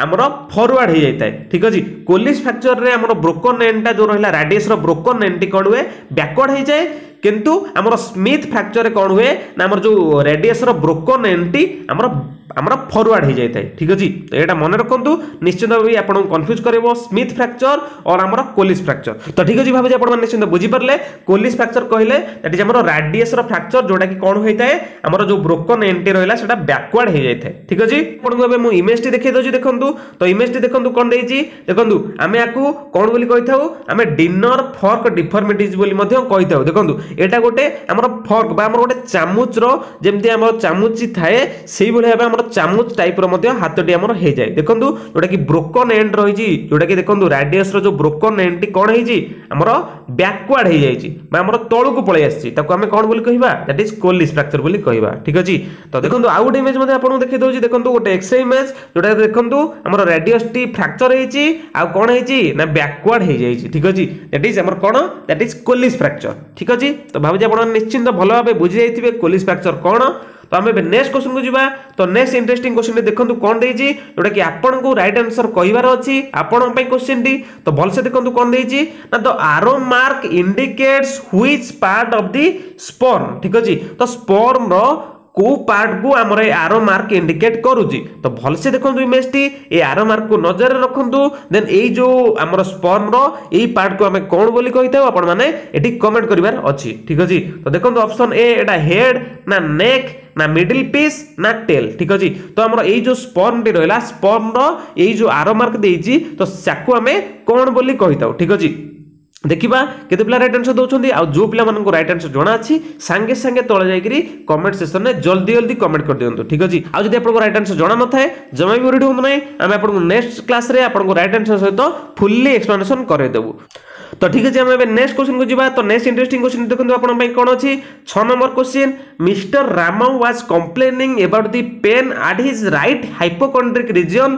ଆମର ଫରୱାର୍ଡ଼ ହେଇଯାଇଥାଏ ଠିକ୍ ଅଛି କୋଲିସ୍ ଫ୍ରାକ୍ଚରରେ ଆମର ବ୍ରୋକନ୍ ଏଣ୍ଡଟା ଯେଉଁ ରହିଲା ରାଡିୟସ୍ର ବ୍ରୋକନ୍ ଏଣ୍ଡଟି କ'ଣ ହୁଏ ବ୍ୟାକୱାର୍ଡ଼ ହେଇଯାଏ କିନ୍ତୁ ଆମର ସ୍ମିଥ୍ ଫ୍ରାକ୍ଚରରେ କ'ଣ ହୁଏ ନା ଆମର ଯେଉଁ ରେଡିୟସ୍ର ବ୍ରୋକନ୍ ଏଣ୍ଡଟି ଆମର আমার ফরওয়ার্ড হয়ে যাই ঠিক আছে তো এটা মনে রাখতু নিশ্চিত ভাবে আপনার কনফ্যুজ করব স্মিথ ফ্রাকচর অর আমার কোলিস ফ্রাকচর তো ঠিক আছে ভাবে আপনার নিশ্চিত বুঝিপারে কোলিস ফ্রাকচর কহিলে দ্যাট ইজ আমার রাডিএসর ফ্রাকচর যেটা কি কম হয়ে থাকে আমার যে ব্রোকন এন্টি রহিলা সেটা ব্যাকওয়ার্ড হয়ে যাই ঠিক আছে আপনার এবার মু ইমেজটি দেখাই দেছি দেখুন তো ইমেজটি দেখুন কম দিয়েছি দেখুন আমি আকু কম বলে কইথাও আমি ডিনর ফর্ক ডিফর্মিটিজ বলে মধ্যে কইথাও দেখুন এটা গোটে আমার ফর্ক বা আমার গোটে চামুচর যেমতি আমার চামুচি থাকে সেইভাবে ভাবে আমার চামচ টাইপ্র ମଧ୍ୟ ହାତଟି ଆମର ହେଇଯାଏ ଦେଖନ୍ତୁ ଯେଉଁଟାକି ବ୍ରୋକନ୍ ଏଣ୍ଡ ରହିଛି ଯେଉଁଟାକି ଦେଖନ୍ତୁ ରାଡିୟସ୍ର ଯେଉଁ ବ୍ରୋକନ୍ ଏଣ୍ଡଟି କ'ଣ ହେଇଛି ଆମର ବ୍ୟାକୱାର୍ଡ ହେଇଯାଇଛି ବା ଆମର ତଳକୁ ପଳେଇ ଆସିଛି ତାକୁ ଆମେ କ'ଣ ବୋଲି କହିବା ଦ୍ୟାଟ୍ ଇଜ୍ କୋଲି ସ୍ଟ୍ରାକ୍ଚର ବୋଲି କହିବା ଠିକ ଅଛି ତ ଦେଖନ୍ତୁ ଆଉ ଗୋଟେ ଇମେଜ୍ ମଧ୍ୟ ଆପଣଙ୍କୁ ଦେଖେଇ ଦେଉଛି ଦେଖନ୍ତୁ ଗୋଟେ ଏକ୍ସ ଇମେଜ୍ ଯେଉଁଟା ଦେଖନ୍ତୁ ଆମର ରାଡିୟସ୍ଟି ଫ୍ରାକ୍ଚର ହେଇଛି ଆଉ କ'ଣ ହେଇଛି ନା ବ୍ୟାକୱାର୍ଡ ହେଇଯାଇଛି ଠିକ ଅଛି ଦ୍ୟାଟ୍ ଇଜ୍ ଆମର କ'ଣ ଦ୍ୟାଟ୍ ଇଜ୍ କୋଲିସ୍ ଫ୍ରାକ୍ଚର ଠିକ ଅଛି ତ ଭାବୁଛି ଆପଣ ନିଶ୍ଚିନ୍ତ ଭଲ ଭାବେ ବୁଝିଯାଇଥିବେ କୋଲିସ୍ ଫ୍ରାକ୍ଚର କ'ଣ তো ଆମେ ଏବେ ନେକ୍ସଟ କ୍ୱେଶ୍ଚନକୁ ଯିବା ତ ନେକ୍ସଟ ଇଣ୍ଟରେଷ୍ଟିଂ କ୍ୱେଶ୍ଚନରେ ଦେଖନ୍ତୁ କ'ଣ ଦେଇଛି ଯେଉଁଟାକି ଆପଣଙ୍କୁ ରାଇଟ୍ ଆନ୍ସର କହିବାର ଅଛି ଆପଣଙ୍କ ପାଇଁ କ୍ୱେଶ୍ଚିନ୍ଟି ତ ଭଲସେ ଦେଖନ୍ତୁ କ'ଣ ଦେଇଛି ନା the arrow mark indicates which part of the sperm ଠିକ୍ ଅଛି ତ ସ୍ପର୍ମର কো পার্ট কু আমার এই আরো মার্ক ইন্ডিকেট করুচি তো ভালসে দেখুন ইমেজটি এই আরো মার্ক কু নজরে রাখতু দেন এই যে আমার স্পর্মর এই পার্ট কু আমি কোণ বলি কইতাও আপন মানে এটি কমেন্ট করিবার অছি ঠিক আছে তো দেখুন অপশন এ এটা হেড না নেক না মিডল পিস না টেল ঠিক আছে তো আমার এই যে স্পর্মটি রহিলা স্পর্মর এই যে আরো মার্ক দিয়েছি তো সাকু আমি কোণ বলি কইতাও ঠিক আছে ଦେଖିବା କେତେ ପିଲା ରାଇଟ୍ ଆନ୍ସର ଦେଉଛନ୍ତି ଆଉ ଯେଉଁ ପିଲାମାନଙ୍କୁ ରାଇଟ୍ ଆନ୍ସର ଜଣାଅଛି ସାଙ୍ଗେ ସାଙ୍ଗେ ତଳେ ଯାଇକରି କମେଣ୍ଟ ସେକ୍ସନରେ ଜଲ୍ଦି ଜଲ୍ଦି କମେଣ୍ଟ କରିଦିଅନ୍ତୁ ଠିକ୍ ଅଛି ଆଉ ଯଦି ଆପଣଙ୍କୁ ରାଇଟ୍ ଆନ୍ସର ଜଣାନଥାଏ ଜମା ବି ରେଡ଼ି ହୁଅନ୍ତୁ ନାହିଁ ଆମେ ଆପଣଙ୍କୁ ନେକ୍ସଟ କ୍ଲାସରେ ଆପଣଙ୍କୁ ରାଇଟ୍ ଆନ୍ସର ସହିତ ଫୁଲ୍ଲି ଏକ୍ସପ୍ଲାନେସନ୍ କରାଇଦେବୁ তো ঠিক আছে আমি এবার নেক্সট কোশ্চিনকু যা তো নেক্সট ইন্টারেস্টিং কোশ্চিন দেখুন আপনার কোণ অছি ছ number question Mister Ram was complaining about the pain at his right hypochondriac region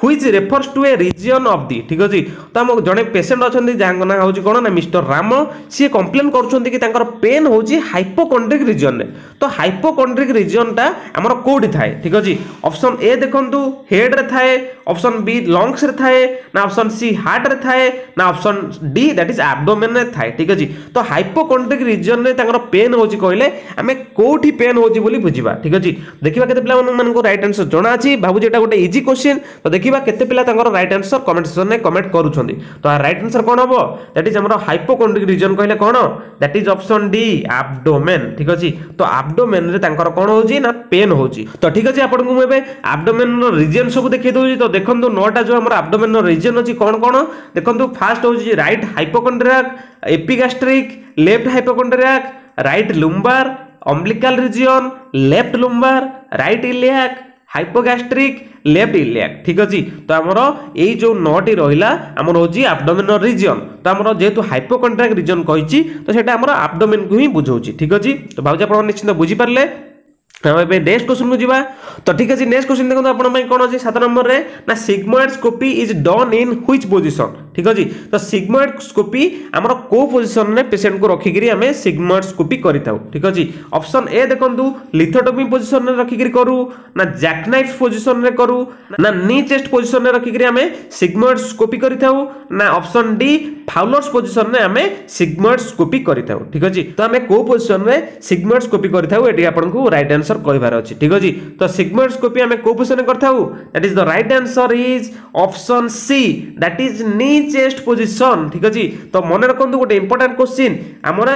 which refers to a region of the ঠিক আছে তো আমার জন পেসেন্ট অনেক যা না হচ্ছে কোণ না মিস্টর রাম সি কমপ্লেন করছেন কি তাঁর পেন হচ্ছে হাইপোকন্ড্রিক রিজিয়নে তো হাইপোকন্ড্রিক রিজিয়নটা আমার কোটি থাকে ঠিক আছে অপশন এ দেখুন হেড্রে থাকে অপশন বি লংসরে থাকে না অপশন সি হার্টরে থাকে না অপশন ডি দ্যাট ইজ আবডোমেনরে থাকে ঠিক আছে তো হাইপোকন্ড্রিক রিজিয়নে তাঁর পেন হচ্ছে কহিলে আমি কোটি পেন হচ্ছে বলে বুঝবা ঠিক আছে দেখা কেতে পিলা মানুষ রাইট আনসর জনা আছে ভাবুছি এটা গোটে ইজি কোশ্চিন তো দেখি देखा केते पिला तांकर राइट आंसर कमेंट सेक्शन में कमेंट करूछंती तो राइट आंसर कोन हबो दैट इज हमर हाइपोकोन्ड्रिक रीजन कहले कोन that is option D abdomen ठीक अछि तो एब्डोमेन रे तांकर कोन होजी ना पेन होजी तो ठीक अछि आपन को मु एबे एब्डोमेन रो रीजन सब देखै दोजी तो देखंतु नोटा जो हमर एब्डोमेन रो रीजन अछि कोन कोन देखंतु first होजी right hypochondriac epigastric left hypochondriac right lumbar umbilical region left lumbar right iliac hypogastric left iliac ଠିକ୍ ଅଛି ତ ଆମର ଏଇ ଯେଉଁ ନଅଟି ରହିଲା ଆମର ହେଉଛି ଆବଡୋମିନାଲ ରିଜିଅନ୍ ତ ଆମର ଯେହେତୁ ହାଇପୋକଣ୍ଟ୍ରାକ୍ ରିଜିଅନ୍ କହିଛି ତ ସେଇଟା ଆମର ଆବଡୋମିନକୁ ହିଁ ବୁଝଉଛି ଠିକ୍ ଅଛି ତ ଭାବୁଛି ଆପଣ ନିଶ୍ଚିନ୍ତ ବୁଝିପାରିଲେ ଆମେ ଏବେ ନେକ୍ସଟ କ୍ୱେଶ୍ଚନକୁ ଯିବା ତ ଠିକ୍ ଅଛି ନେକ୍ସଟ କ୍ୱେଶ୍ଚନ ଦେଖନ୍ତୁ ଆପଣଙ୍କ ପାଇଁ କ'ଣ ଅଛି ସାତ ନମ୍ବରରେ ନା sigmoidoscopy is done in which position ঠিক আছে তো সিগমাস্কোপি আমার কেউ পজিশন পেসেন্ট কু রক্ষিকি আমি সিগমাস্কোপি করে থাকু ঠিক আছে অপশন এ দেখুন লিথোটোমি পজিশন রক্ষিকি করু না জ্যাকনাইফ পজিশন করু না নি চেস্ট পজিশন রক্ষিকি আমি সিগমাস্কোপি করে থাকু না অপশন ডি ফাউলর্স পজিশন আমি সিগমাস্কোপি করে থাকু ঠিক আছে তো আমি কেউ পজিশন সিগমাস্কোপি করে থাকু এটি আপনার রাইট আনসর কহবার অ ঠিক আছে তো সিগমাস্কোপি আমি কেউ পজিশন করে থাকু that is the right answer is option C that is knee chest position ঠিক আছে তো মনে রাখুন গোটে ইম্পর্টাট কোশ্চিন আমার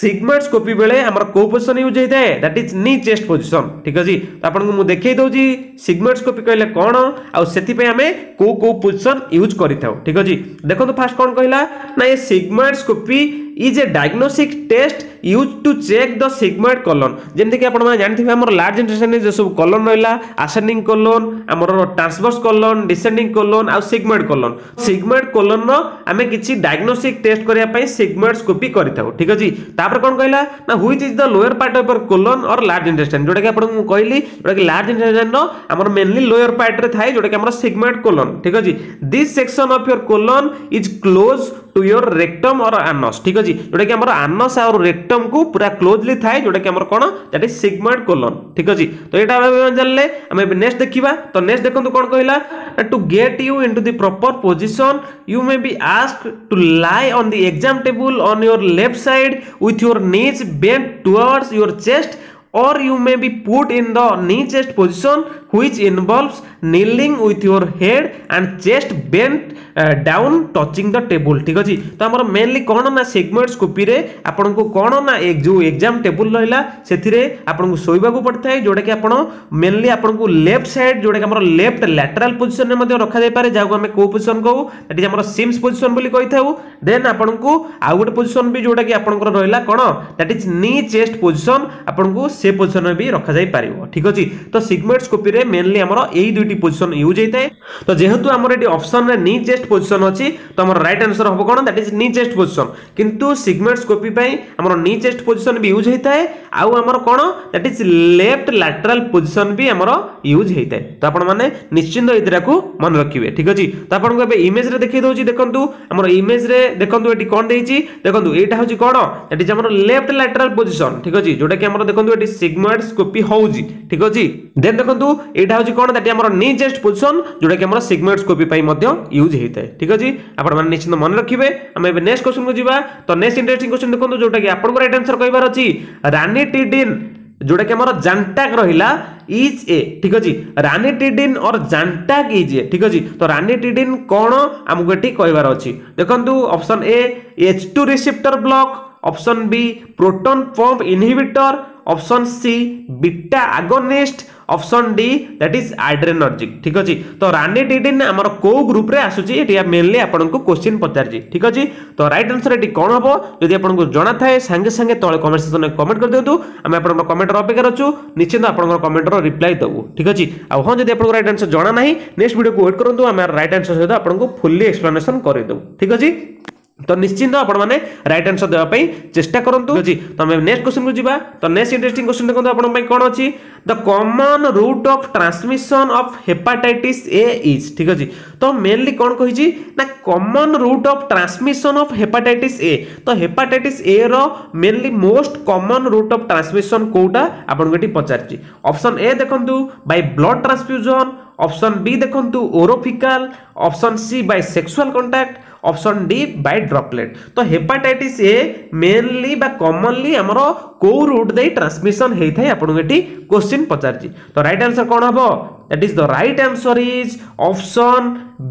সিগমাটস্কোপি বেড়ে আমার কেউ পোজিশন ইউজ হয়ে থাকে that is knee chest position ঠিক আছে আপনার মু দেখাই দেছি সিগমাটস্কোপি কহিলে কোণ আপাই আমি কেউ কেউ পোজিশন ইউজ করে থাকে ঠিক আছে দেখুন ফার্স্ট কোণ কহিলা না a sigmoidoscopy is a diagnostic test use to check the sigmoid colon যেমিতিকি আপনার জাঁথিবে আমার লার্জ ইন্টেস্টাইন যে সব কলন রহলা আসেন্ডিং কলন আমার ট্রান্সভর্স কলন ডিসেন্ডিং কলন আর সিগময়েড কলন সিগময়েড কলন আমি কিছু ডায়গ্নোস্টিক টেস্ট করা সিগময়েড স্কোপি করে থাকু ঠিক আছে তাপরে কোণ কহিলা না which is the lower part of colon or large intestine যেটা কি আপনার কহিলি যেটা কি লার্জ ইন্টেস্টাইন আমার মেনলি লোয়ার পার্টরে থাকে যেটা কি আমার সিগময়েড কোলন ঠিক আছে this section of your colon is close to your rectum और आनस ठीक अच्छे जोटा कि आनस और रेक्टम को पूरा क्लोजली थाए जोटा कि कौन दैट इज कोलन ठीक अच्छे तो यहाँ जान आम नेक्स्ट देखा तो नेक्स्ट देखो कौन कहला to get you into the proper position you may be ask to lie on the exam table on your left side with your knees bent your chest or you may be put in the knee-chest position which involves kneeling with your head and chest bent uh, down touching the table ঠিক ଅଛି ତ ଆମର mainly କ'ଣ ନା segment ସ୍କୋପିରେ ଆପଣଙ୍କୁ କ'ଣ ନା ଯେଉଁ ଏକ୍ଜାମ୍ ଟେବୁଲ୍ ରହିଲା ସେଥିରେ ଆପଣଙ୍କୁ ଶୋଇବାକୁ ପଡ଼ିଥାଏ ଯେଉଁଟାକି ଆପଣ ମେନଲି ଆପଣଙ୍କୁ ଲେଫ୍ଟ ସାଇଡ୍ ଯେଉଁଟାକି ଆମର ଲେଫ୍ଟ ଲାଟେରାଲ୍ ପୋଜିସନ୍ରେ ମଧ୍ୟ ରଖାଯାଇପାରେ ଯାହାକୁ ଆମେ କେଉଁ ପୋଜିସନ୍ କହୁ ଏଠି ଆମର ସିମ୍ସ ପୋଜିସନ୍ ବୋଲି କହିଥାଉ ଦେନ୍ ଆପଣଙ୍କୁ ଆଉ ଗୋଟେ ପୋଜିସନ୍ ବି ଯେଉଁଟାକି ଆପଣଙ୍କର ରହିଲା କ'ଣ ଦ୍ୟାଟ୍ ଇଜ୍ ନି ଚେଷ୍ଟ ପୋଜିସନ୍ ଆପଣଙ୍କୁ সে পজিশন বি রখাযাইপার ঠিক আছে তো সিগমেন্টস্কোপিরে মেনলি আমার এই দুইটি পজিশন ইউজ হয়ে তো যেহেতু আমার এটি অপসনরে নি চেস্ট পজিশন অছি তো আমার রাইট আনসর হব কোণ that is knee chest position কিন্তু সিগমেন্টস্কোপি পাই আমার নি চেস্ট পজিশন বি ইউজ হয়ে আউ আমার কোণ that is left lateral position B আমার ইউজ হয়ে তো আপন মানে নিশ্চিন্ত এইটাকু মনে রাখবে ঠিক আছে তো আপনার এবার ইমেজরে দেখাই দেছি দেখুন আমার ইমেজরে দেখুন এটি কোণ দিয়েছি দেখুন এইটা হচ্ছে কোণ দ্যাট ইজ আমার লেফট ল্যাটেরাল পজিশন ঠিক আছে যেটা কি আমার দেখুন এটি সিগময়েড স্কোপি হচ্ছে ঠিক আছে দেন দেখুন এটা হচ্ছে কোণ দ্যাট আমার নিচেস্ট পোজিশন যেটা কি আমার সিগময়েড স্কোপি পাই মধ্য ইউজ হয়ে থাকে ঠিক আছে আপনার মানে নিশ্চিত মনে রাখবে আমি এবার নেক্সট কোশ্চেন কু যা তো নেক্সট ইন্টারেস্টিং কোশ্চেন দেখুন যেটা কি আপনার রাইট আনসর কহবার অছি রানিটিডিন जोटा कि आमर जानटाक रहा इज ए ठीक अच्छे रानिटिडिन और जानटाक इज ए ठीक अच्छे तो रानिटिडिन कौन आमको ये कहबार अच्छी देखो option A H two receptor block option B proton pump inhibitor option C beta agonist option D that is adrenergic ঠিক আছে তো রানিডিডিন আমার কেউ গ্রুপে আসুচি এটি মেনলি আপনার কোশ্চিন পচারছি ঠিক আছে তো রাইট আনসর এটি কম হব যদি আপনার জনা থাকে সাংে সাংে তলে কমেন্ট সেকশনে কমেন্ট করে দিও আমি আপনার কমেন্টর অপেক্ষা অছু নিশ্চিত আপনার কমেন্টর রিপ্লাই দেবু ঠিক আছে আঁ যদি আপনার রাইট আনসর জনা না নেক্সট ভিডিওকে ওয়েট করতু আমি রাইট আনসর সহ আপনার ফুল্লি এক্সপ্লানেসন করে দেবু ঠিক আছে तो निश्चिंत आपने रईट आंसर देवाई चेस्ट करूँ तुम नेक्स्ट क्वेश्चन को जी तो नेक्स्ट इंटरेस्टिंग क्वेश्चन देखो आप कौन अच्छी the common route of transmission of hepatitis A is ठीक अच्छे तो मेनली कौन कही common route of transmission of hepatitis A तो hepatitis A mainly most common route of transmission कौटा आपको ये ए देखु by blood transfusion option B देखु orofecal option C by sexual contact option D by droplet তো hepatitis A mainly বা commonly আমার কেউ root দিয়ে ট্রান্সমিশন হয়ে থাকে আপনার এটি কোশ্চিন পচারছি তো রাইট আনসর কোণ হব that is the right answer is option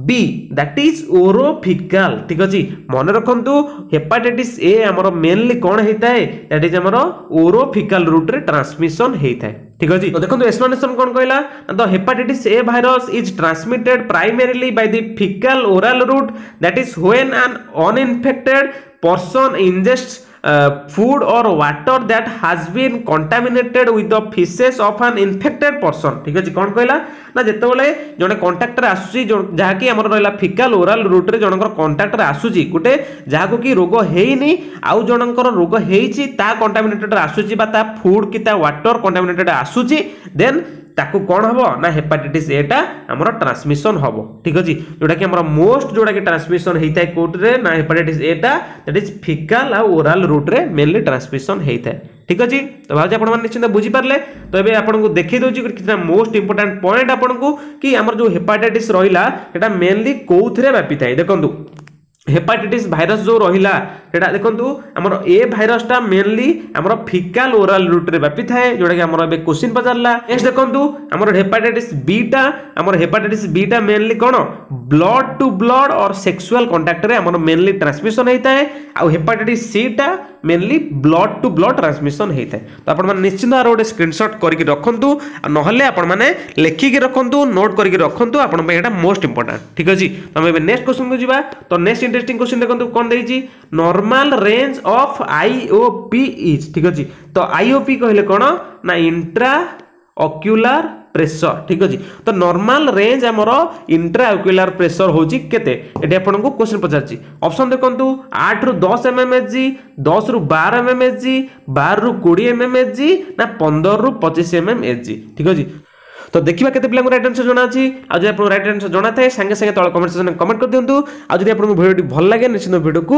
B that is orofaecal ঠিক আছে মনে রাখতু হেপাটাইটিস এ আমার মেনলি কোণ হয়ে থাকে দ্যাট ইজ আমার ওরোফিকাল রুট্রে ট্রান্সমিশন হয়ে থাকে ঠিক ଅଛି ତ ଦେଖନ୍ତୁ ଏକ୍ସପ୍ଲାନେସନ୍ କ'ଣ କହିଲା the hepatitis A virus is transmitted primarily by the fecal oral route that is when an uninfected person ingest uh, food or water that has been contaminated with the feces of an infected person ঠিক আছে কোন কইলা না যেতবেলে জনে কন্টাক্টর আসুচি যাকি আমার রইলা faecal oral root রে জনকর কন্টাক্টর আসুচি গুটে যাহাকু কি রোগ হেইনি আউ জনকর রোগ হেইছি তা কন্টামিনেটেড আসুচি বা তা ফুড কি তা ওয়াটার কন্টামিনেটেড আসুচি দেন ତାକୁ କ'ଣ ହେବ ନା ହେପାଟାଇଟିସ୍ ଏଟା ଆମର ଟ୍ରାନ୍ସମିସନ୍ ହେବ ଠିକ୍ ଅଛି ଯେଉଁଟାକି ଆମର ମୋଷ୍ଟ ଯେଉଁଟାକି ଟ୍ରାନ୍ସମିସନ୍ ହେଇଥାଏ କେଉଁଥିରେ ନା ହେପାଟାଇଟିସ୍ ଏଟା ଦ୍ୟାଟ୍ ଇଜ୍ ଫିକାଲ୍ ଆଉ ଓରାଲ୍ ରୁଟ୍ରେ ମେନଲି ଟ୍ରାନ୍ସମିସନ୍ ହେଇଥାଏ ଠିକ୍ ଅଛି ତ ଭାବୁଛି ଆପଣମାନେ ନିଶ୍ଚିନ୍ତ ବୁଝିପାରିଲେ ତ ଏବେ ଆପଣଙ୍କୁ ଦେଖେଇ ଦେଉଛି କିଛିଟା ମୋଷ୍ଟ ଇମ୍ପୋର୍ଟାଣ୍ଟ ପଏଣ୍ଟ ଆପଣଙ୍କୁ କି ଆମର ଯେଉଁ ହେପାଟାଇଟିସ୍ ରହିଲା ସେଟା ମେନଲି କେଉଁଥିରେ ବ୍ୟାପିଥାଏ ଦେଖନ୍ତୁ ହେପାଟାଇଟିସ୍ ଭାଇରସ୍ ଯେଉଁ ରହିଲା ସେଇଟା ଦେଖନ୍ତୁ ଆମର ଏ ଭାଇରସଟା ମେନଲି ଆମର ଫିକାଲ ଓରାଲ ରୁଟ୍ରେ ବ୍ୟାପିଥାଏ ଯେଉଁଟାକି ଆମର ଏବେ କୋଶ୍ଚିନ୍ ପଚାରିଲା ନେକ୍ସଟ ଦେଖନ୍ତୁ ଆମର ହେପାଟାଇଟିସ୍ ବିଟା ଆମର ହେପାଟାଇଟିସ୍ ବିଟା ମେନଲି କ'ଣ blood to blood or sexual କଣ୍ଟାକ୍ଟରେ ଆମର ମେନଲି ଟ୍ରାନ୍ସମିସନ୍ ହେଇଥାଏ ଆଉ hepatitis C mainly blood to blood transmission ହେଇଥାଏ ତ ଆପଣମାନେ ନିଶ୍ଚିନ୍ତ ଆର ଗୋଟେ ସ୍କ୍ରିନଶଟ୍ କରିକି ରଖନ୍ତୁ ଆଉ ନହେଲେ ଆପଣମାନେ ଲେଖିକି ରଖନ୍ତୁ ନୋଟ୍ କରିକି ରଖନ୍ତୁ ଆପଣଙ୍କ ପାଇଁ ଏଇଟା ମୋଷ୍ଟ ଇମ୍ପୋର୍ଟାଣ୍ଟ ଠିକ୍ ଅଛି ତମେ ଏବେ ନେକ୍ସଟ କ୍ୱେଶ୍ଚନକୁ ଯିବା ତ ନେକ୍ସଟ ଇଣ୍ଟରେଷ୍ଟିଂ କ୍ୱେଶ୍ଚନ ଦେଖନ୍ତୁ କ'ଣ ଦେଇଛି normal range of IOP is ଠିକ୍ ଅଛି ତ ଆଇଓପି କହିଲେ କ'ଣ ନା ଇଣ୍ଟ୍ରା ଅକ୍ୟୁଲାର ପ୍ରେସର ଠିକ୍ ଅଛି ତ ନର୍ମାଲ ରେଞ୍ଜ ଆମର ଇଣ୍ଟ୍ରାଆକ୍ୟୁଲାର ପ୍ରେସର ହେଉଛି କେତେ ଏଠି ଆପଣଙ୍କୁ କୋଶ୍ଚିନ୍ ପଚାରିଛି ଅପସନ୍ ଦେଖନ୍ତୁ ଆଠରୁ ଦଶ ଏମ୍ ଏମ୍ ଏଚ୍ ଜି ଦଶରୁ ବାର ଏମ୍ ଏମ୍ ଏଚ୍ ଜି ବାରରୁ କୋଡ଼ିଏ ଏମ୍ ଏମ୍ ଏଚ୍ ଜି ନା ପନ୍ଦରରୁ ପଚିଶ ଏମ୍ ଏମ୍ ଏଚ୍ ଜି ଠିକ୍ ଅଛି তো ଦେଖିବା କେତେ ପିଲାଙ୍କୁ ରାଇଟ୍ ଆନ୍ସର୍ ଜଣା ଅଛି ଆଉ ଯଦି ଆପଣଙ୍କୁ ରାଇଟ୍ ଆନ୍ସର୍ ଜଣାଥାଏ ସାଙ୍ଗେ ସାଙ୍ଗେ ତଳ କମେଣ୍ଟ ସେକ୍ସନ୍ରେ କମେଣ୍ଟ କରିଦିଅନ୍ତୁ ଆଉ ଯଦି ଆପଣଙ୍କୁ ଭିଡ଼ିଓଟି ଭଲ ଲାଗେ ନିଶ୍ଚିତ ଭିଡ଼ିଓକୁ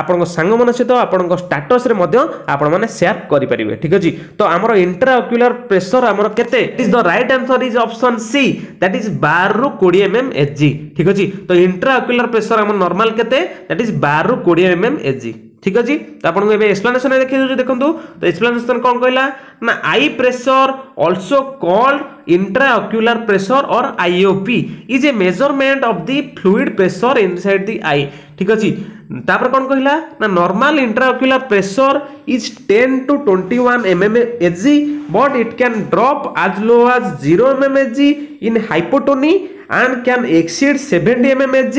ଆପଣଙ୍କ ସାଙ୍ଗମାନଙ୍କ ସହିତ ଆପଣଙ୍କ ଷ୍ଟାଟସ୍ରେ ମଧ୍ୟ ଆପଣମାନେ ସେୟାର କରିପାରିବେ ଠିକ୍ ଅଛି ତ ଆମର ଇଣ୍ଟରାକ୍ୟୁଲାର ପ୍ରେସର ଆମର କେତେ is the right answer is option C that is ବାରରୁ କୋଡ଼ିଏ ଏମ୍ ଏମ୍ ଏଚ୍ ଜି ଠିକ୍ ଅଛି ତ ଇଣ୍ଟରାକ୍ୟୁଲାର ପ୍ରେସର ଆମର ନର୍ମାଲ କେତେ ଦ୍ୟାଟ୍ ଇଜ୍ ବାରରୁ କୋଡ଼ିଏ ଏମ୍ ଏମ୍ ଏଚ୍ ଜି ঠিক আছে তো ଆପଣଙ୍କୁ ଏବେ ଏକ୍ସପ୍ଲାନେସନ୍ ଦେଖେଇଦେଉଛି ଦେଖନ୍ତୁ ତ ଏକ୍ସପ୍ଲାନେସନ୍ କ'ଣ କହିଲା ନା eye pressure also called intraocular pressure or IOP is a measurement of the fluid pressure inside the eye ঠিক আছে তারপর কোন কহিলা না normal intraocular pressure is 10 to 21 mmHg but it can drop as low as 0 mmHg in hypotony and can exceed 70 mmHg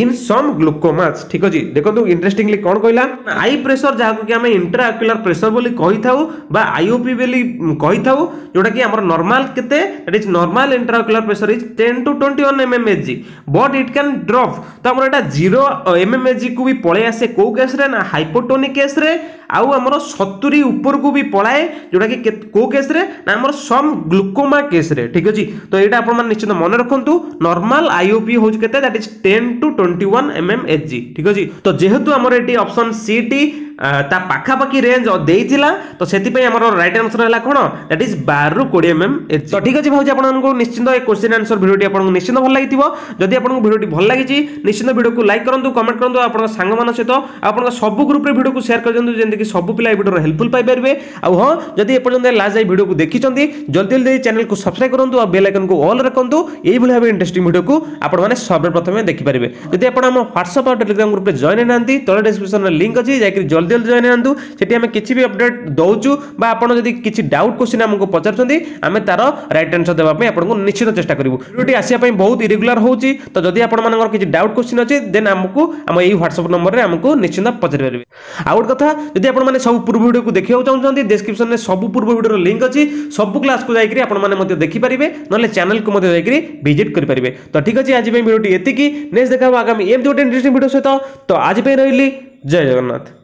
in some glaucomas ଠିକ ଅଛି ଦେଖନ୍ତୁ ଇଣ୍ଟରେଷ୍ଟିଂଲି କ'ଣ କହିଲା ଆଇ ପ୍ରେସର ଯାହାକୁ କି ଆମେ ଇଣ୍ଟ୍ରାଆକ୍ୟୁଲାର ପ୍ରେସର ବୋଲି କହିଥାଉ ବା ଆଇଓପି ବୋଲି କହିଥାଉ ଯେଉଁଟାକି ଆମର ନର୍ମାଲ କେତେ that is normal intraocular pressure is ten to twenty one M M H G but it can drop ତ ଆମର ଏଇଟା ଜିରୋ ଏମ୍ ଏମ୍ ଏଚ୍ ଜିକୁ ବି ପଳେଇ ଆସେ କେଉଁ କେସ୍ରେ ନା ହାଇପୋଟୋନିକ୍ କେସ୍ରେ ଆଉ ଆମର ସତୁରି ଉପରକୁ ବି ପଳାଏ ଯେଉଁଟାକି କେଉଁ କେସ୍ରେ ନା ଆମର ସମ୍ ଗ୍ଲୁକୋମା କେସ୍ରେ ଠିକ୍ ଅଛି ତ ଏଇଟା ଆପଣମାନେ ନିଶ୍ଚିତ ମନେ ରଖନ୍ତୁ ନର୍ମାଲ ଆଇଓପି ହେଉଛି କେତେ that is ten to twenty one M M H G ঠিক ଅଛି ତ ଯେହେତୁ ଆମର ଏଠି ଅପସନ୍ ସିଟି ତା ପାଖାପାଖି ରେଞ୍ଜ ଦେଇଥିଲା ତ ସେଥିପାଇଁ ଆମର ରାଇଟ୍ ଆନ୍ସର୍ ହେଲା କ'ଣ ଦ୍ୟାଟ୍ ଇଜ୍ ବାରରୁ କୋଡ଼ିଏ ଏମ୍ଏମ୍ ଏଚ୍ ତ ଠିକ୍ ଅଛି ଭାବୁଛି ଆପଣଙ୍କୁ ନିଶ୍ଚିନ୍ତ ଏ କୋଶ୍ଚିନ୍ ଆନ୍ସର୍ ଭିଡ଼ିଓଟି ଆପଣଙ୍କୁ ନିଶ୍ଚିନ୍ତ ଭଲ ଲାଗିଥିବ ଯଦି ଆପଣଙ୍କୁ ଭିଡ଼ିଓଟି ଭଲ ଲାଗିଛି ନିଶ୍ଚିନ୍ତ ভিডিওকে লাইক করতু কমেন্ট করতু আপনার সাংমান সহ আপনার সব গ্রুপে ভিডিওকে সেয়ার করে দিও যেমনি সব পিলা এই ভিডিওর হেল্পফুল পাইপারে আহ যদি এপর্যন্ত লাস্ট যাই ভিডিওকে দেখিছেন জলদি জলদি চ্যানেলকে সবসক্রাইব করতু আর বেল আইকনকে অল রাখতু এইভাবে ভাবে ইন্টারেস্টিং ভিডিওকে আপনার সর্বপ্রথমে দেখিপারে যদি আপনার আমার হোয়াটসঅ্যাপ আর টেলিগ্রাম গ্রুপে জয়েন হয়ে না তলে ডেসক্রিপশন লিঙ্ক অছি যাই জল ଜଲ୍ଦି ଜଲ୍ଦି ଜଏନ୍ ହୁଅନ୍ତୁ ସେଠି ଆମେ କିଛି ବି ଅପଡେଟ୍ ଦେଉଛୁ ବା ଆପଣ ଯଦି କିଛି ଡାଉଟ୍ କୋଶ୍ଚିନ୍ ଆମକୁ ପଚାରୁଛନ୍ତି ଆମେ ତାର ରାଇଟ୍ ଆନ୍ସର ଦେବା ପାଇଁ ଆପଣଙ୍କୁ ନିଶ୍ଚିତ ଚେଷ୍ଟା କରିବୁ ଭିଡ଼ିଓଟି ଆସିବା ପାଇଁ ବହୁତ ଇରେଗୁଲାର ହେଉଛି ତ ଯଦି ଆପଣମାନଙ୍କର କିଛି ଡାଉଟ୍ କୋଶ୍ଚିନ୍ ଅଛି ଦେନ୍ ଆମକୁ ଆମ ଏଇ ହ୍ୱାଟ୍ସଆପ୍ ନମ୍ବରରେ ଆମକୁ ନିଶ୍ଚିନ୍ତ ପଚାରିପାରିବେ ଆଉ ଗୋଟେ କଥା ଯଦି ଆପଣମାନେ ସବୁ ପୂର୍ବ ଭିଡ଼ିଓକୁ ଦେଖିବାକୁ ଚାହୁଁଛନ୍ତି ଡେସ୍କ୍ରିପସନ୍ରେ ସବୁ ପୂର୍ବ ଭିଡ଼ିଓର ଲିଙ୍କ୍ ଅଛି ସବୁ କ୍ଲାସ୍କୁ ଯାଇକରି ଆପଣମାନେ ମଧ୍ୟ ଦେଖିପାରିବେ ନହେଲେ ଚ୍ୟାନେଲ୍କୁ ମଧ୍ୟ ଯାଇକରି ଭିଜିଟ୍ କରିପାରିବେ ତ ଠିକ୍ ଅଛି ଆଜି ପାଇଁ ଭିଡ଼ିଓଟି ଏତିକି ନେକ୍ସଟ ଦେଖା ହେବ ଆଗାମୀ ଏମିତି ଗୋଟେ ଇଣ୍ଟରେଷ୍ଟିଂ ଭିଡ଼ିଓ ସହିତ ତ ଆଜି ପାଇଁ ରହିଲି ଜୟ ଜଗନ୍ନାଥ